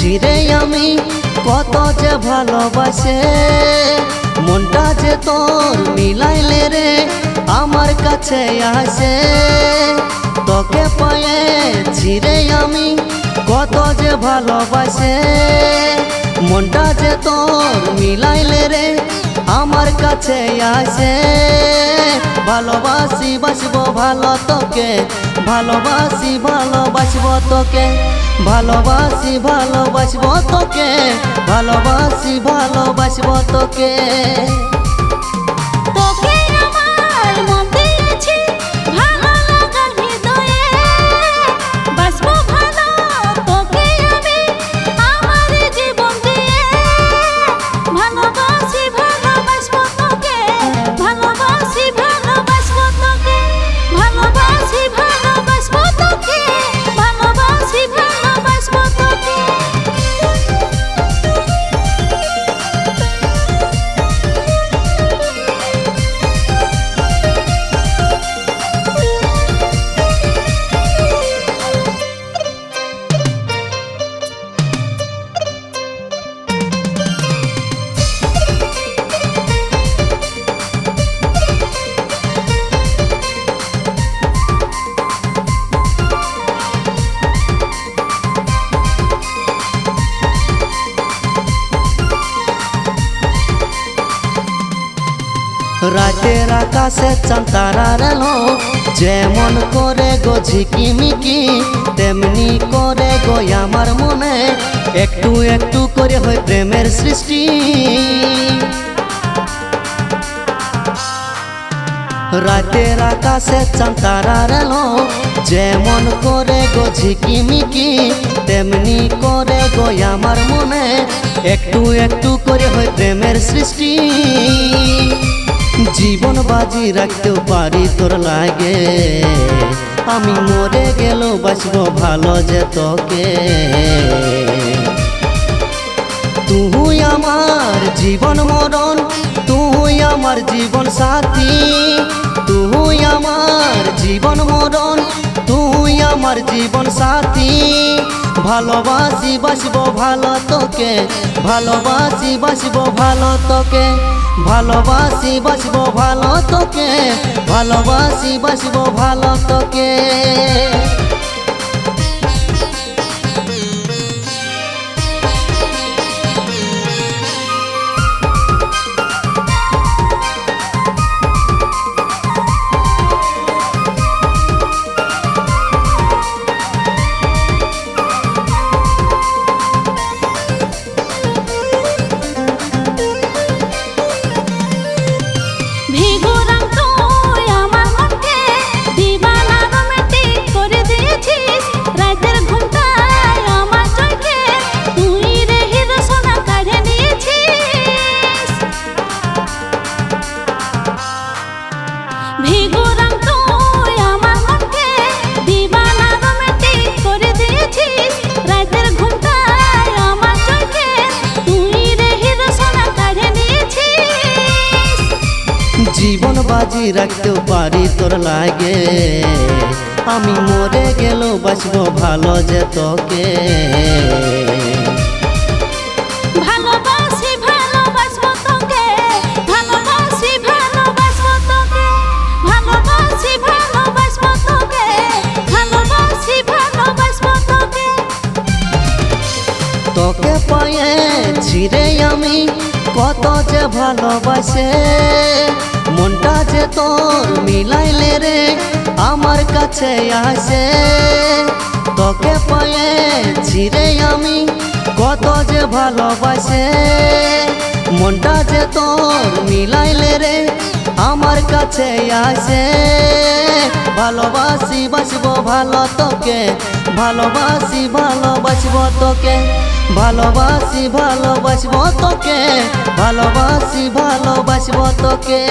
ছিরে আমি কত যে ভালোবাসে। মনটা যে তোর মিলাইলে রে, আমার কাছে আসে। তোকে পায়ে ছিরে আমি কত যে ভালোবাসে। মনটা যে তোর মিলাইলে রে, আমার কাছে আসে। ভালোবাসি বাসব ভালো তোকে। ভালোবাসি ভালোবাসব তোকে। ভালোবাসি ভালোবাসব তোকে। ভালোবাসি ভালোবাসব তোকে। রাতের আকাশে চান্তারার এলো যেমন করে গো ঝিকিমিকি, তেমনি করে গো আমার মনে, একটু একটু করে হয় প্রেমের সৃষ্টি। রাতের আকাশে চান্তারার এলো যেমন করে গো ঝিকিমিকি, তেমনি করে গো আমার মনে, একটু একটু করে হয় প্রেমের সৃষ্টি। জীবন বাজি রাখতেও পারি তোর লাগে। আমি মরে গেল, বাঁচব ভালো যে তোকে। তুই আমার জীবন মরণ, তুই আমার জীবন সাথী। তুই আমার জীবন মরণ, তুই আমার জীবন সাথী। ভালোবাসি বাসবো ভালো তোকে। ভালোবাসি বাসবো ভালো তোকে। ভালোবাসি বাসবো ভালো তোকে। ভালোবাসি বাসবো ভালো তোকে। বাজি রাখতেও পারি তোর লাগে। আমি মরে গেল বাঁচবো ভালো যে তোকে। তোকে পায়ে ছিঁড়ে আমি কত যে ভালোবাসে। মনটা যে তোর মিলাইলে রে, আমার কাছে আসে। তোকে পায়ে ছিঁড়ে আমি, কত যে ভালোবাসে। মনটা যে তোর মিলাইলে রে, আমার কাছে আসে। ভালোবাসি বাসবো, ভালো তোকে, ভালোবাসি, ভালোবাসবো তোকে ভালোবাসি ভালোবাসবো তোকে ভালোবাসি ভালোবাসবো তোকে।